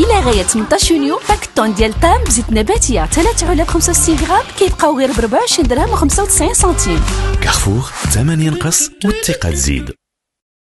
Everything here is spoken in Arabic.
إلى غاية 18 يونيو باك طون ديال طام بزيت نباتية 3 علب 65 غرام كيبقاو غير ب 24 درهم و95 سنتيم. كارفور ثمن ينقص والثقة تزيد.